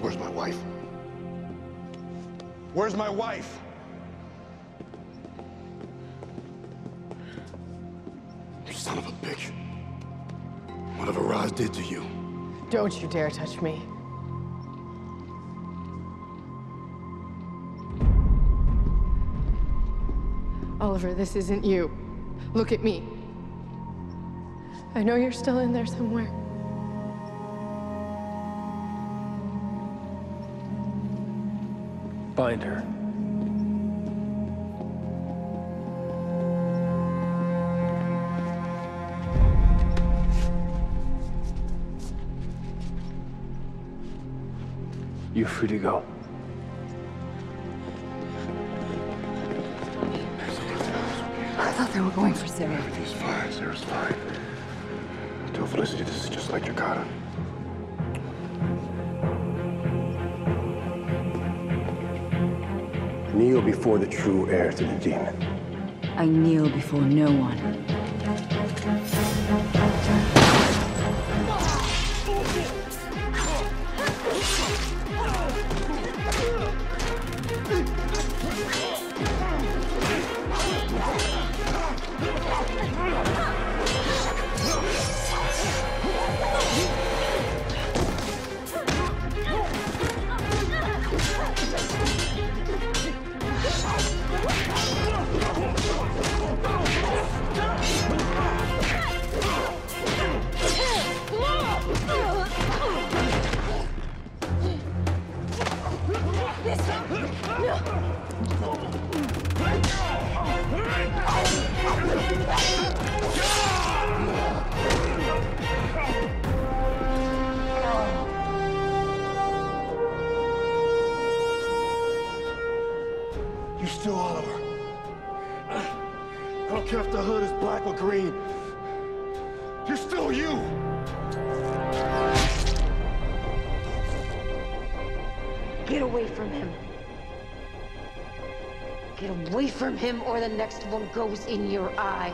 Where's my wife? Where's my wife? You son of a bitch. Whatever Ra's did to you. Don't you dare touch me. Oliver, this isn't you. Look at me. I know you're still in there somewhere. Find her. You're free to go. I thought they were going for Sara. Everything's fine. Sara's fine. Tell Felicity this is just like Jakarta. Kneel before the true heir to the demon. I kneel before no one. You're still Oliver. I don't care if the hood is black or green. You're still you. Get away from him. Get away from him or the next one goes in your eye.